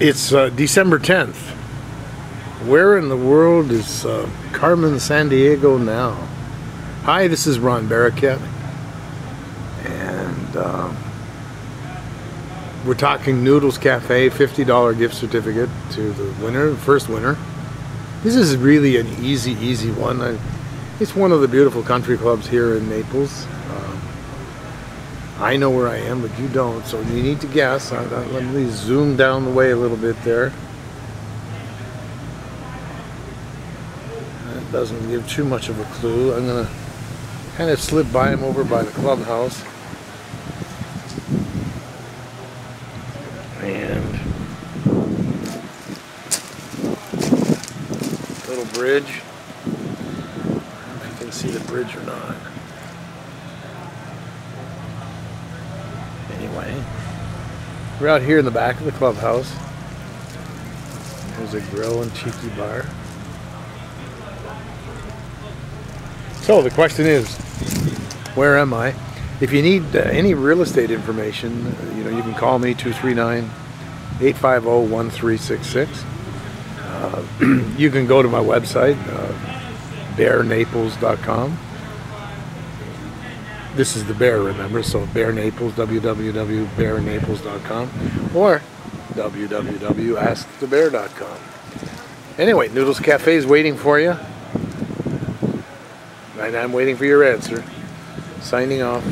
It's uh, December 10th. Where in the world is uh, Carmen Sandiego now? Hi, this is Ron Barakett. And uh, we're talking Noodles Cafe, $50 gift certificate to the winner, first winner. This is really an easy, easy one. I, it's one of the beautiful country clubs here in Naples. I know where I am, but you don't, so you need to guess. Uh, let me zoom down the way a little bit there. That doesn't give too much of a clue. I'm going to kind of slip by him over by the clubhouse. And little bridge. I don't know if you can see the bridge or not. Anyway, we're out here in the back of the clubhouse. There's a grill and cheeky bar. So the question is, where am I? If you need uh, any real estate information, you know, you can call me 239-850-1366. Uh, you can go to my website, uh, bearnaples.com. This is the bear, remember? So Bear Naples, www.bearnaples.com or www.askthebear.com. Anyway, Noodles Cafe is waiting for you. And I'm waiting for your answer. Signing off.